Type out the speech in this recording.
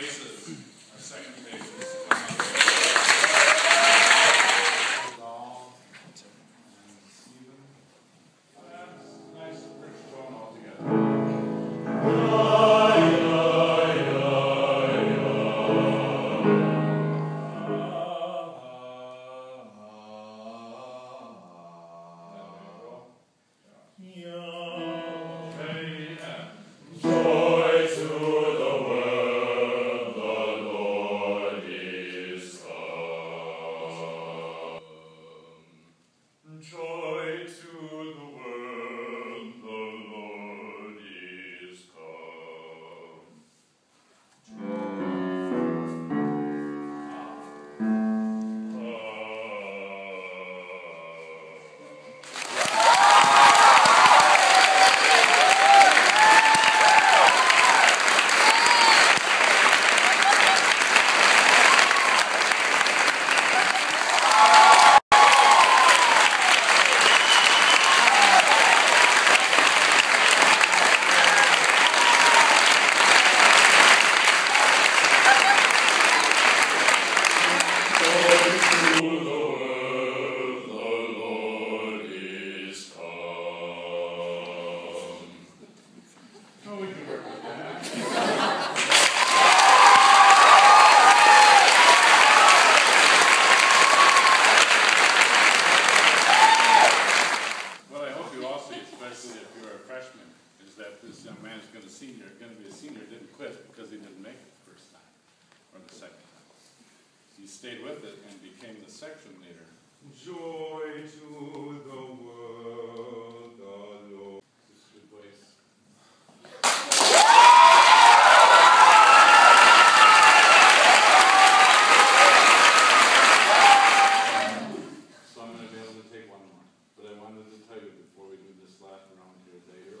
basses. Our second. Yeah. Gonna be a senior, didn't quit because he didn't make it the first time or the second stayed with it and became the section leader. Joy to the world, the Lord. This is a good place. So I'm gonna be able to take one more, but I wanted to tell you before we do this last round here, that